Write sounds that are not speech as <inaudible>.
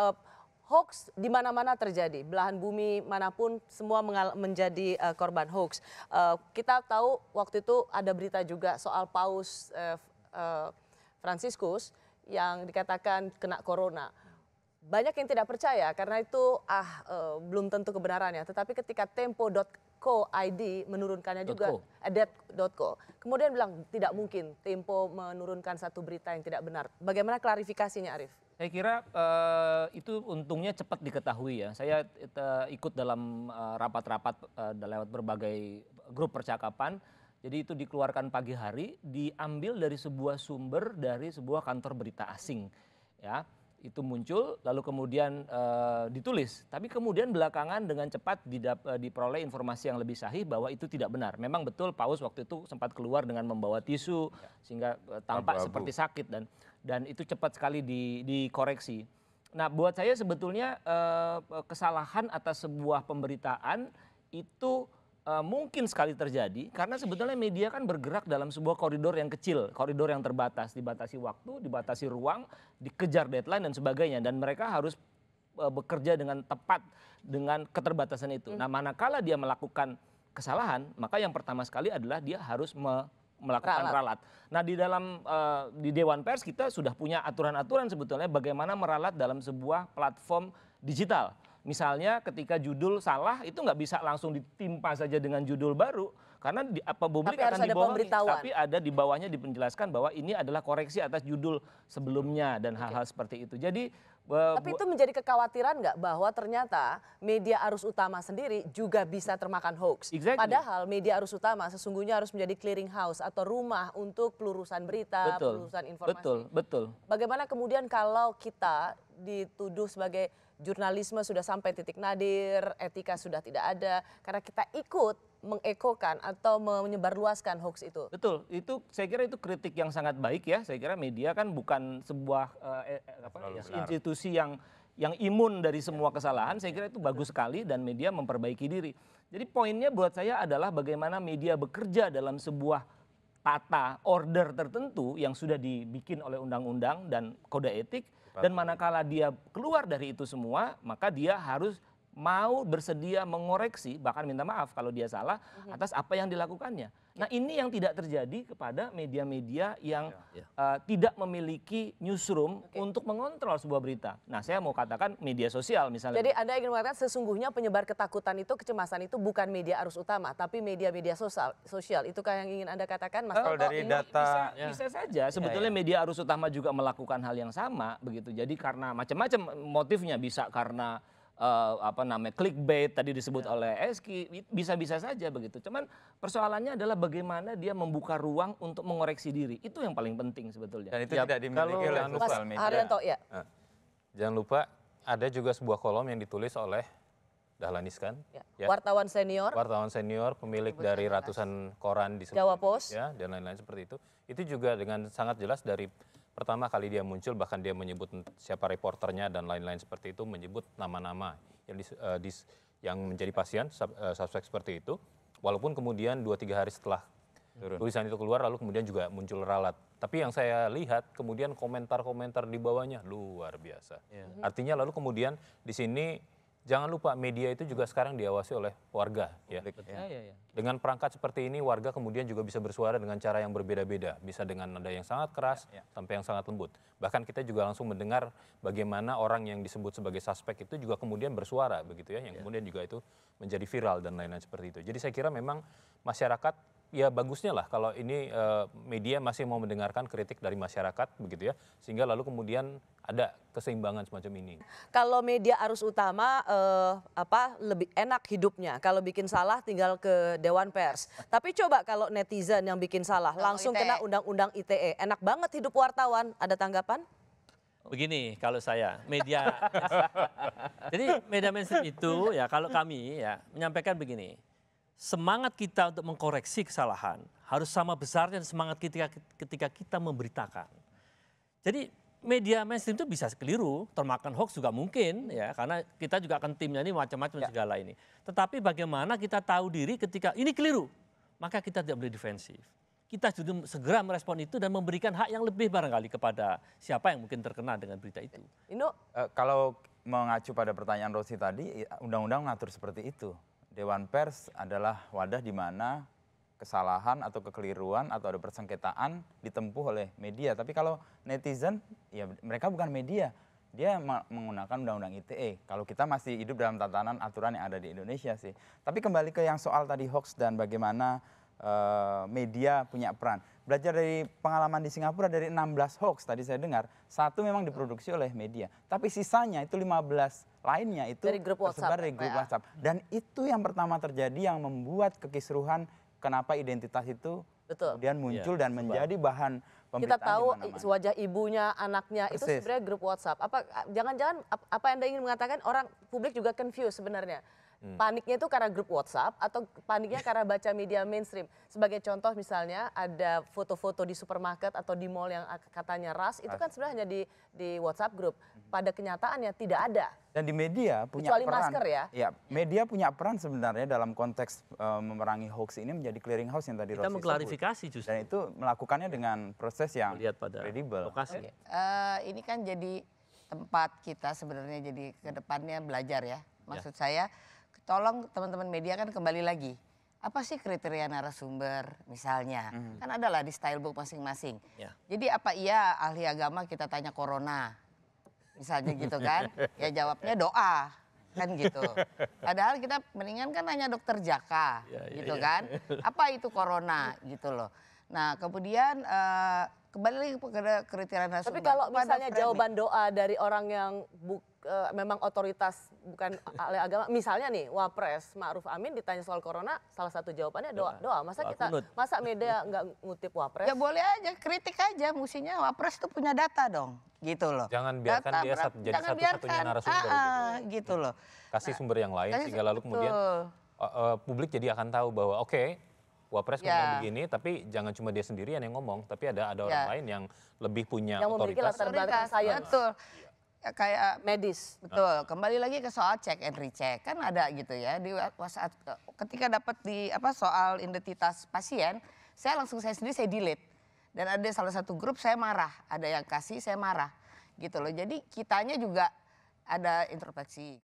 uh, hoax di mana-mana terjadi, belahan bumi mana pun semua menjadi uh, korban hoax. Uh, kita tahu waktu itu ada berita juga soal Paus uh, uh, Franciscus yang dikatakan kena corona. Banyak yang tidak percaya karena itu ah uh, belum tentu kebenarannya. Tetapi ketika Tempo.co ID menurunkannya juga, .co. Kemudian bilang tidak mungkin Tempo menurunkan satu berita yang tidak benar. Bagaimana klarifikasinya Arif? Saya kira uh, itu untungnya cepat diketahui ya. Saya uh, ikut dalam rapat-rapat uh, lewat berbagai grup percakapan. Jadi itu dikeluarkan pagi hari, diambil dari sebuah sumber dari sebuah kantor berita asing, ya itu muncul lalu kemudian uh, ditulis tapi kemudian belakangan dengan cepat didap, uh, diperoleh informasi yang lebih sahih bahwa itu tidak benar memang betul Paus waktu itu sempat keluar dengan membawa tisu ya. sehingga uh, tampak Abu -abu. seperti sakit dan dan itu cepat sekali di, dikoreksi nah buat saya sebetulnya kesalahan atas sebuah pemberitaan itu uh, mungkin sekali terjadi karena sebetulnya media kan bergerak dalam sebuah koridor yang kecil, koridor yang terbatas, dibatasi waktu, dibatasi ruang, dikejar deadline dan sebagainya dan mereka harus uh, bekerja dengan tepat dengan keterbatasan itu. Hmm. Nah, manakala dia melakukan kesalahan, maka yang pertama sekali adalah dia harus me melakukan ralat. ralat. Nah di dalam uh, di Dewan Pers kita sudah punya aturan-aturan sebetulnya bagaimana meralat dalam sebuah platform digital. Misalnya ketika judul salah itu nggak bisa langsung ditimpa saja dengan judul baru karena di, apa publik tapi akan dibohongi tapi ada di bawahnya dipenjelaskan bahwa ini adalah koreksi atas judul sebelumnya dan hal-hal okay. seperti itu. Jadi tapi itu menjadi kekhawatiran nggak bahwa ternyata media arus utama sendiri juga bisa termakan hoax. Exactly. Padahal media arus utama sesungguhnya harus menjadi clearing house atau rumah untuk pelurusan berita, betul. pelurusan informasi. Betul, betul. Bagaimana kemudian kalau kita dituduh sebagai jurnalisme sudah sampai titik nadir, etika sudah tidak ada, karena kita ikut mengekokan atau menyebarluaskan hoax itu. Betul, itu saya kira itu kritik yang sangat baik ya. Saya kira media kan bukan sebuah uh, eh, apa, ya, institusi yang yang imun dari semua kesalahan. Saya kira itu bagus sekali dan media memperbaiki diri. Jadi poinnya buat saya adalah bagaimana media bekerja dalam sebuah tata order tertentu yang sudah dibikin oleh undang-undang dan kode etik dan manakala dia keluar dari itu semua, maka dia harus mau bersedia mengoreksi bahkan minta maaf kalau dia salah mhm. atas apa yang dilakukannya. Nah ini yang tidak terjadi kepada media-media yang ya, ya. Uh, tidak memiliki newsroom okay. untuk mengontrol sebuah berita. Nah saya mau katakan media sosial misalnya. Jadi Anda ingin mengatakan sesungguhnya penyebar ketakutan itu, kecemasan itu bukan media arus utama, tapi media-media sosial. sosial. Itukah yang ingin Anda katakan Mas? Kalau dari data... Bisa, ya. bisa saja, sebetulnya ya, ya. media arus utama juga melakukan hal yang sama begitu. Jadi karena macam-macam motifnya bisa karena uh, apa namanya clickbait tadi disebut ya. oleh Eski bisa-bisa saja begitu. Cuman persoalannya adalah bagaimana dia membuka ruang untuk mengoreksi diri. Itu yang paling penting sebetulnya. Dan itu ya, tidak dimiliki kalau, oleh sosial media. Haryanto, ya. Nah, jangan lupa ada juga sebuah kolom yang ditulis oleh Dahlan Iskan, ya. ya. wartawan senior, wartawan senior, pemilik dari ratusan koran di Jawa Pos, ya dan lain-lain seperti itu. Itu juga dengan sangat jelas dari pertama kali dia muncul bahkan dia menyebut siapa reporternya dan lain-lain seperti itu menyebut nama-nama yang dis, uh, dis, yang menjadi pasien sub, uh, suspek seperti itu walaupun kemudian dua tiga hari setelah Turun. tulisan itu keluar lalu kemudian juga muncul ralat tapi yang saya lihat kemudian komentar-komentar di bawahnya luar biasa yeah. artinya lalu kemudian di sini Jangan lupa media itu juga sekarang diawasi oleh warga ya. ya. ya, ya. Dengan perangkat seperti ini warga kemudian juga bisa bersuara dengan cara yang berbeda-beda, bisa dengan nada yang sangat keras ya, ya. sampai yang sangat lembut. Bahkan kita juga langsung mendengar bagaimana orang yang disebut sebagai suspek itu juga kemudian bersuara begitu ya, yang ya. kemudian juga itu menjadi viral dan lain-lain seperti itu. Jadi saya kira memang masyarakat ya bagusnya lah kalau ini uh, media masih mau mendengarkan kritik dari masyarakat begitu ya sehingga lalu kemudian ada keseimbangan semacam ini. Kalau media arus utama uh, apa lebih enak hidupnya kalau bikin salah tinggal ke dewan pers. Tapi coba kalau netizen yang bikin salah oh, langsung ITE. kena undang-undang ITE. Enak banget hidup wartawan. Ada tanggapan? Begini kalau saya media <laughs> jadi media mainstream itu ya kalau kami ya menyampaikan begini semangat kita untuk mengkoreksi kesalahan harus sama besarnya semangat ketika ketika kita memberitakan. Jadi media mainstream itu bisa keliru, termakan hoax juga mungkin ya karena kita juga akan timnya ini macam-macam ya. segala ini. Tetapi bagaimana kita tahu diri ketika ini keliru, maka kita tidak boleh defensif. Kita sudah segera merespon itu dan memberikan hak yang lebih barangkali kepada siapa yang mungkin terkena dengan berita itu. Ino, uh, kalau mengacu pada pertanyaan Rosi tadi, undang-undang mengatur seperti itu. Dewan Pers adalah wadah di mana kesalahan atau kekeliruan atau ada persengketaan ditempuh oleh media. Tapi kalau netizen, ya mereka bukan media. Dia menggunakan undang-undang ITE. Kalau kita masih hidup dalam tatanan aturan yang ada di Indonesia sih. Tapi kembali ke yang soal tadi hoax dan bagaimana eh, media punya peran. Belajar dari pengalaman di Singapura dari 16 hoax tadi saya dengar, satu memang diproduksi oleh media. Tapi sisanya itu 15 lainnya itu Dari grup tersebar WhatsApp, dari grup WA. WhatsApp. Dan itu yang pertama terjadi yang membuat kekisruhan kenapa identitas itu Betul. kemudian muncul dan menjadi bahan kita tahu wajah ibunya, anaknya itu Persis. sebenarnya grup WhatsApp. Apa jangan-jangan ap- apa Anda ingin mengatakan orang publik juga confused sebenarnya. Hmm. Paniknya itu karena grup WhatsApp atau paniknya <laughs> karena baca media mainstream. Sebagai contoh misalnya ada foto-foto di supermarket atau di mall yang katanya ras itu kan sebenarnya hanya di di WhatsApp grup. Pada kenyataannya tidak ada. Dan di media punya Kecuali peran. masker ya? media punya peran sebenarnya dalam konteks eh, memerangi hoax ini menjadi clearing house yang tadi Kita sebut. mengklarifikasi justru. Dan itu melakukannya dengan proses yang Lihat pada kredibel. lokasi. Eh, ini kan jadi tempat kita sebenarnya jadi ke depannya belajar ya. Maksud saya, tolong teman-teman media kan kembali lagi. Apa sih kriteria narasumber misalnya? Kan adalah di style book masing-masing. Ya. Jadi apa iya ahli agama kita tanya corona? Misalnya gitu kan. ya jawabnya doa. Kan gitu. Padahal kita mendingan kan nanya dokter Jaka Ya, ya, gitu ya. kan. Apa itu corona gitu loh. Nah kemudian eh, kembali lagi ke kriteria narasumber. Tapi kalau Kepada misalnya framing. jawaban doa dari orang yang buk, eh, memang otoritas bukan ahli agama, misalnya nih Wapres Ma'ruf Amin ditanya soal corona, salah satu jawabannya doa. Doa. Masa Doa kita kunut. masa media nggak ngutip Wapres? Ya boleh aja, kritik aja. Musinya Wapres tuh punya data dong, gitu loh. Jangan biarkan dia berat- sat- jadi jangan satu-satunya biarkan. narasumber Ah, ah, gitu loh. Kasih sumber yang lain sehingga lalu kemudian uh, uh, publik jadi akan tahu bahwa oke Wapres Ya. ngomong begini tapi jangan cuma dia sendirian yang ngomong tapi ada ada orang Ya. lain yang lebih punya Yang memiliki otoritas. latar belakang Otoritas, sains. Betul. Ya, kayak Medis. Betul, kembali lagi ke soal check and recheck kan ada gitu ya di WhatsApp ketika dapat di apa soal identitas pasien, saya langsung saya sendiri saya delete dan ada salah satu grup saya marah, ada yang kasih saya marah gitu loh. Jadi kitanya juga ada introspeksi.